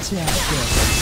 Jacket.